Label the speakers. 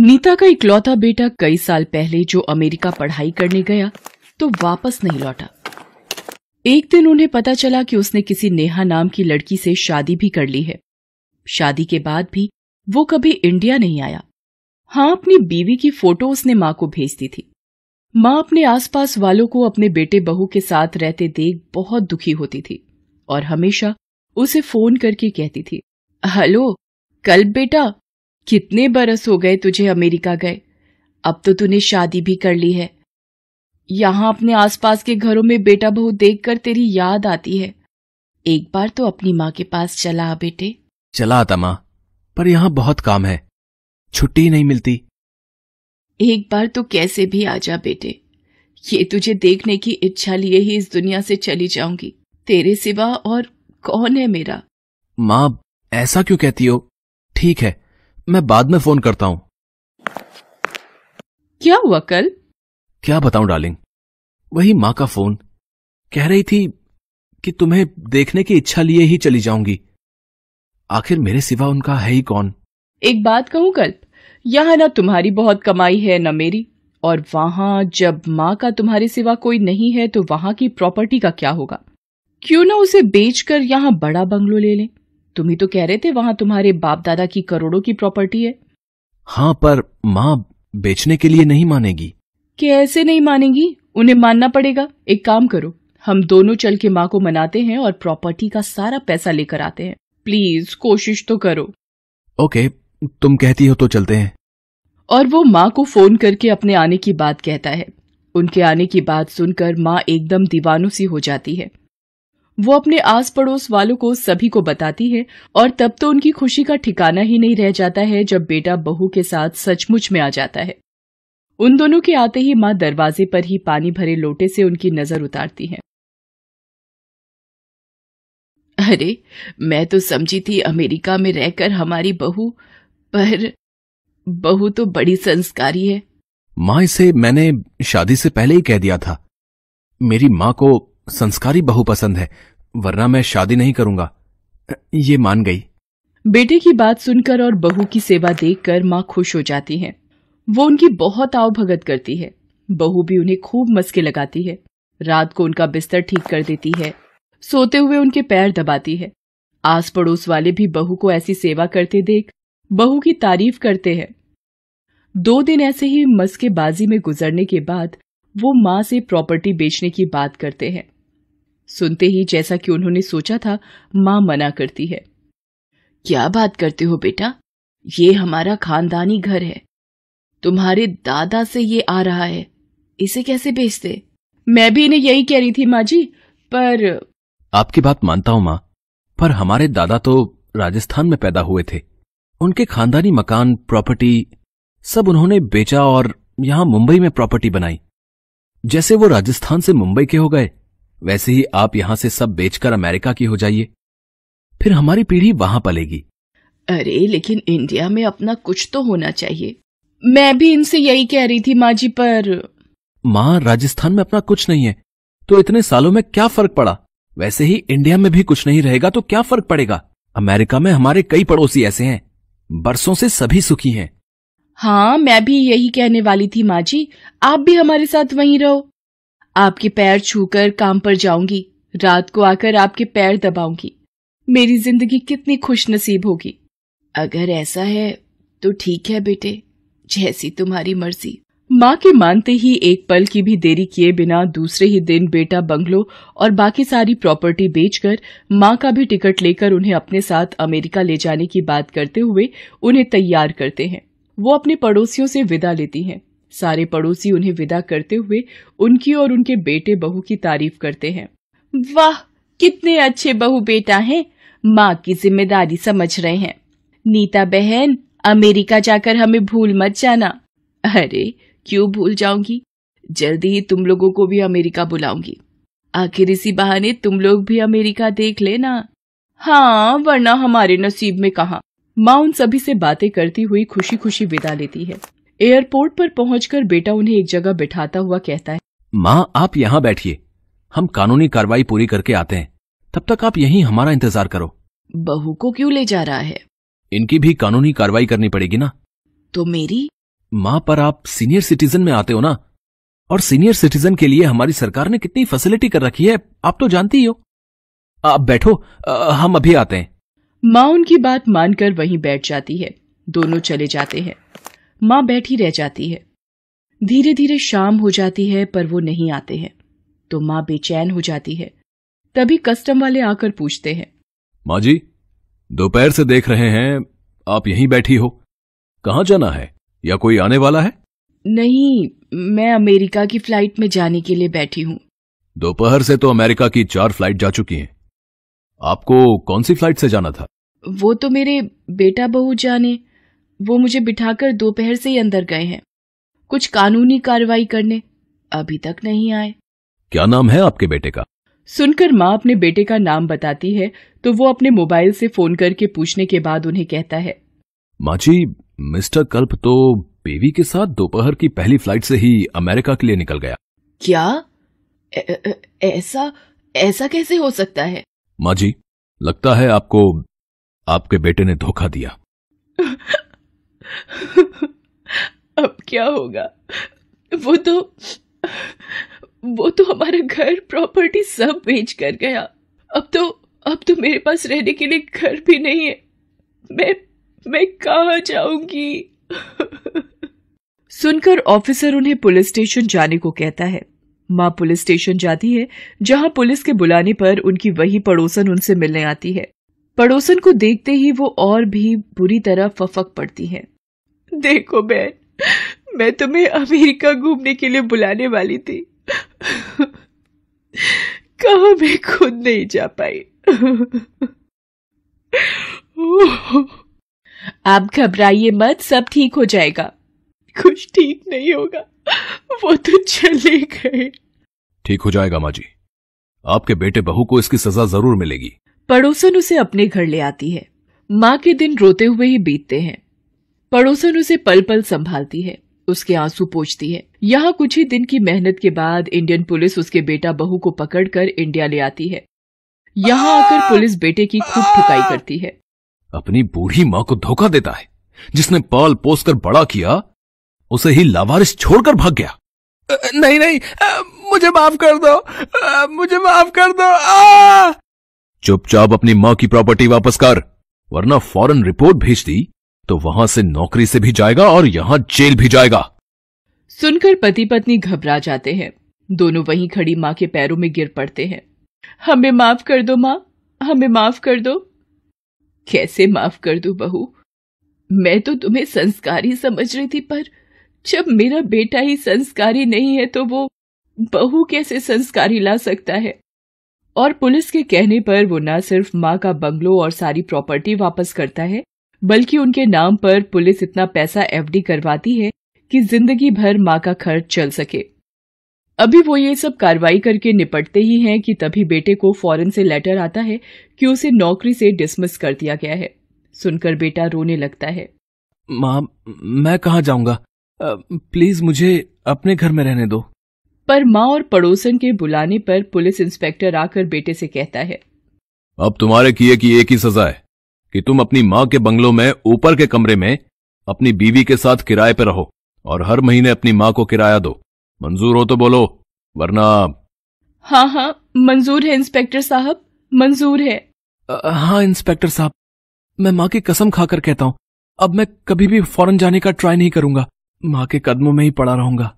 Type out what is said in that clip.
Speaker 1: नीता का इकलौता बेटा कई साल पहले जो अमेरिका पढ़ाई करने गया तो वापस नहीं लौटा। एक दिन उन्हें पता चला कि उसने किसी नेहा नाम की लड़की से शादी भी कर ली है। शादी के बाद भी वो कभी इंडिया नहीं आया। हाँ अपनी बीवी की फ़ोटो उसने माँ को भेज दी थी। माँ अपने आसपास वालों को अपने बेटे बहू के साथ रहते देख बहुत दुखी होती थी और हमेशा उसे फ़ोन करके कहती थी, हेलो, कल बेटा कितने बरस हो गए तुझे अमेरिका गए? अब तो तूने शादी भी कर ली है। यहाँ अपने आसपास के घरों में बेटा बहू देखकर तेरी याद आती है। एक बार तो अपनी माँ के पास चला बेटे।
Speaker 2: चला आता माँ पर यहाँ बहुत काम है। छुट्टी नहीं मिलती।
Speaker 1: एक बार तो कैसे भी आ जा बेटे। ये तुझे देखने की इच्छा लिए ही इस दुनिया से चली जाऊँगी। तेरे सिवा और कौन है मेरा?
Speaker 2: माँ ऐसा क्यों कहती हो? ठीक है मैं बाद में फ़ोन करता हूँ।
Speaker 1: क्या हुआ कल?
Speaker 2: क्या बताऊँ डार्लिंग? वही माँ का फ़ोन। कह रही थी कि तुम्हें देखने की इच्छा लिए ही चली जाऊँगी। आखिर मेरे सिवा उनका है ही कौन?
Speaker 1: एक बात कहूँ कल्प यहाँ ना तुम्हारी बहुत कमाई है ना मेरी। और वहाँ जब माँ का तुम्हारे सिवा कोई नहीं है तो वहाँ की प्रॉपर्टी का क्या होगा? क्यों ना उसे बेचकर यहाँ बड़ा बंगलो ले लें? तुम ही तो कह रहे थे वहाँ तुम्हारे बाप दादा की करोड़ों की प्रॉपर्टी है।
Speaker 2: हाँ पर माँ बेचने के लिए नहीं मानेगी।
Speaker 1: कैसे नहीं मानेगी? उन्हें मानना पड़ेगा। एक काम करो हम दोनों चल के माँ को मनाते हैं और प्रॉपर्टी का सारा पैसा लेकर आते हैं। प्लीज़ कोशिश तो करो।
Speaker 2: ओके तुम कहती हो तो चलते हैं।
Speaker 1: और वो माँ को फ़ोन करके अपने आने की बात कहता है। उनके आने की बात सुनकर माँ एकदम दीवानों सी हो जाती है। वो अपने आस पड़ोस वालों को सभी को बताती है और तब तो उनकी खुशी का ठिकाना ही नहीं रह जाता है जब बेटा बहू के साथ सचमुच में आ जाता है। उन दोनों के आते ही माँ दरवाजे पर ही पानी भरे लोटे से उनकी नज़र उतारती है। अरे, मैं तो समझी थी अमेरिका में रहकर हमारी बहू, पर बहू तो बड़ी संस्कारी है।
Speaker 2: माँ, इसे मैंने शादी से पहले ही कह दिया था। मेरी माँ को संस्कारी बहू पसंद है, वरना मैं शादी नहीं करूँगा। ये मान गई।
Speaker 1: बेटे की बात सुनकर और बहू की सेवा देखकर माँ खुश हो जाती है। वो उनकी बहुत आओ भगत करती है। बहू भी उन्हें खूब मस्के लगाती है। रात को उनका बिस्तर ठीक कर देती है। सोते हुए उनके पैर दबाती है। आस पड़ोस वाले भी बहू को ऐसी सेवा करते देख, बहू की तारीफ़ करते हैं। दो दिन ऐसे ही मस्केबाजी में गुजरने के बाद वो माँ से प्रॉपर्टी बेचने की बात करते हैं। सुनते ही जैसा कि उन्होंने सोचा था, माँ मना करती है। क्या बात करते हो बेटा? ये हमारा खानदानी घर है। तुम्हारे दादा से ये आ रहा है। इसे कैसे बेचते? मैं भी इन्हें यही कह रही थी, माँ जी, पर
Speaker 2: आपकी बात मानता हूँ, माँ। पर हमारे दादा तो राजस्थान में पैदा हुए थे। उनके खानदानी मकान, प्रॉपर्टी, सब उन्होंने बेचा और यहाँ मुंबई में प्रॉपर्टी बनाई। जैसे वो राजस्थान से मुंबई के हो गए वैसे ही आप यहाँ से सब बेचकर अमेरिका की हो जाइए। फिर हमारी पीढ़ी वहाँ पलेगी।
Speaker 1: अरे लेकिन इंडिया में अपना कुछ तो होना चाहिए। मैं भी इनसे यही कह रही थी माँ जी पर।
Speaker 2: माँ राजस्थान में अपना कुछ नहीं है। तो इतने सालों में क्या फ़र्क पड़ा? वैसे ही इंडिया में भी कुछ नहीं रहेगा तो क्या फ़र्क पड़ेगा? अमेरिका में हमारे कई पड़ोसी ऐसे हैं। बरसों से सभी सुखी हैं।
Speaker 1: हाँ मैं भी यही कहने वाली थी माँ जी। आप भी हमारे साथ वहीं रहो। आपके पैर छूकर काम पर जाऊँगी। रात को आकर आपके पैर दबाऊँगी। मेरी ज़िंदगी कितनी खुश नसीब होगी। अगर ऐसा है तो ठीक है बेटे, जैसी तुम्हारी मर्ज़ी। माँ के मानते ही एक पल की भी देरी किए बिना दूसरे ही दिन बेटा बंगलो और बाकी सारी प्रॉपर्टी बेचकर माँ का भी टिकट लेकर उन्हें अपने साथ अमेरिका ले जाने की बात करते हुए उन्हें तैयार करते हैं। वो अपने पड़ोसियों से विदा लेती हैं। सारे पड़ोसी उन्हें विदा करते हुए उनकी और उनके बेटे बहू की तारीफ़ करते हैं। वाह, कितने अच्छे बहू बेटा हैं। माँ की ज़िम्मेदारी समझ रहे हैं। नीता बहन, अमेरिका जाकर हमें भूल मत जाना। अरे, क्यों भूल जाऊँगी? जल्दी ही तुम लोगों को भी अमेरिका बुलाऊँगी। आखिर इसी बहाने तुम लोग भी अमेरिका देख लेना। हाँ वरना हमारे नसीब में कहा। माँ उन सभी से बातें करती हुई खुशी खुशी विदा लेती है। एयरपोर्ट पर पहुंचकर बेटा उन्हें एक जगह बिठाता हुआ कहता है
Speaker 2: माँ आप यहाँ बैठिए। हम कानूनी कार्रवाई पूरी करके आते हैं। तब तक आप यहीं हमारा इंतज़ार करो।
Speaker 1: बहू को क्यों ले जा रहा है?
Speaker 2: इनकी भी कानूनी कार्रवाई करनी पड़ेगी ना?
Speaker 1: तो मेरी?
Speaker 2: माँ पर आप सीनियर सिटीजन में आते हो ना? और सीनियर सिटीजन के लिए हमारी सरकार ने कितनी फैसिलिटी कर रखी है आप तो जानती ही हो। आप बैठो आ, हम अभी आते हैं।
Speaker 1: माँ उनकी बात मानकर वहीं बैठ जाती है। दोनों चले जाते हैं। माँ बैठी रह जाती है। धीरे धीरे शाम हो जाती है पर वो नहीं आते हैं। तो माँ बेचैन हो जाती है। तभी कस्टम वाले आकर पूछते हैं।
Speaker 2: माँ जी दोपहर से देख रहे हैं आप यहीं बैठी हो। कहाँ जाना है? या कोई आने वाला है?
Speaker 1: नहीं मैं अमेरिका की फ़्लाइट में जाने के लिए बैठी हूँ।
Speaker 2: दोपहर से तो अमेरिका की चार फ़्लाइट जा चुकी हैं। आपको कौन सी फ़्लाइट से जाना था?
Speaker 1: वो तो मेरे बेटा बहू जाने। वो मुझे बिठाकर दोपहर से ही अंदर गए हैं। कुछ कानूनी कार्रवाई करने अभी तक नहीं आए।
Speaker 2: क्या नाम है आपके बेटे का?
Speaker 1: सुनकर माँ अपने बेटे का नाम बताती है तो वो अपने मोबाइल से फ़ोन करके पूछने के बाद उन्हें कहता है
Speaker 2: माँ जी मिस्टर कल्प तो बेबी के साथ दोपहर की पहली फ़्लाइट से ही अमेरिका के लिए निकल गया।
Speaker 1: क्या? ऐसा ऐसा कैसे हो सकता है?
Speaker 2: माँ जी लगता है आपको आपके बेटे ने धोखा दिया।
Speaker 1: अब क्या होगा? वो तो वो तो हमारा घर प्रॉपर्टी सब बेच कर गया। अब तो अब तो मेरे पास रहने के लिए घर भी नहीं है। मैं मैं कहा जाऊँगी? सुनकर ऑफिसर उन्हें पुलिस स्टेशन जाने को कहता है। माँ पुलिस स्टेशन जाती है, जहाँ पुलिस के बुलाने पर उनकी वही पड़ोसन उनसे मिलने आती है। पड़ोसन को देखते ही वो और भी बुरी तरह फफक पड़ती है। देखो बहन मैं तुम्हें अमेरिका घूमने के लिए बुलाने वाली थी। कहा मैं खुद नहीं जा पाई। आप घबराइए मत सब ठीक हो जाएगा। कुछ ठीक नहीं होगा वो तो चले गए।
Speaker 2: ठीक हो जाएगा माँ जी आपके बेटे बहू को इसकी सजा ज़रूर मिलेगी।
Speaker 1: पड़ोसन उसे अपने घर ले आती है। माँ के दिन रोते हुए ही बीतते हैं। पड़ोसन उसे पल पल संभालती है उसके आँसू पोछती है। यहाँ कुछ ही दिन की मेहनत के बाद इंडियन पुलिस उसके बेटा बहू को पकड़कर इंडिया ले आती है। यहाँ आकर पुलिस बेटे की खूब ठुकाई करती है।
Speaker 2: अपनी बूढ़ी माँ को धोखा देता है। जिसने पाल पोस कर बड़ा किया उसे ही लावारिस छोड़कर भाग गया। नहीं नहीं मुझे माफ़ कर दो मुझे माफ़ कर दो चुपचाप अपनी माँ की प्रॉपर्टी वापस कर वरना फॉरन रिपोर्ट भेज दी। तो वहाँ से नौकरी से भी जाएगा और यहाँ जेल भी जाएगा।
Speaker 1: सुनकर पति पत्नी घबरा जाते हैं। दोनों वहीं खड़ी माँ के पैरों में गिर पड़ते हैं। हमें माफ़ कर दो माँ। हमें माफ़ कर दो। कैसे माफ़ कर दो बहू? मैं तो तुम्हें संस्कारी समझ रही थी, पर जब मेरा बेटा ही संस्कारी नहीं है तो वो बहू कैसे संस्कारी ला सकता है? और पुलिस के कहने पर वो न सिर्फ़ माँ का बंगलो और सारी प्रॉपर्टी वापस करता है बल्कि उनके नाम पर पुलिस इतना पैसा एफडी करवाती है कि ज़िंदगी भर माँ का खर्च चल सके। अभी वो ये सब कार्रवाई करके निपटते ही हैं कि तभी बेटे को फॉरेन से लेटर आता है कि उसे नौकरी से डिसमिस कर दिया गया है। सुनकर बेटा रोने लगता है।
Speaker 2: माँ मैं कहा जाऊँगा? प्लीज़ मुझे अपने घर में रहने दो।
Speaker 1: पर माँ और पड़ोसन के बुलाने पर पुलिस इंस्पेक्टर आकर बेटे से कहता है।
Speaker 2: अब तुम्हारे किए की एक ही सजा है। कि तुम अपनी माँ के बंगलों में ऊपर के कमरे में अपनी बीवी के साथ किराए पर रहो और हर महीने अपनी माँ को किराया दो। मंजूर हो तो बोलो वरना
Speaker 1: हाँ हाँ मंजूर है इंस्पेक्टर साहब मंजूर है।
Speaker 2: आ, हाँ इंस्पेक्टर साहब मैं माँ की कसम खाकर कहता हूँ अब मैं कभी भी फ़ौरन जाने का ट्राई नहीं करूँगा माँ के कदमों में ही पड़ा रहूँगा।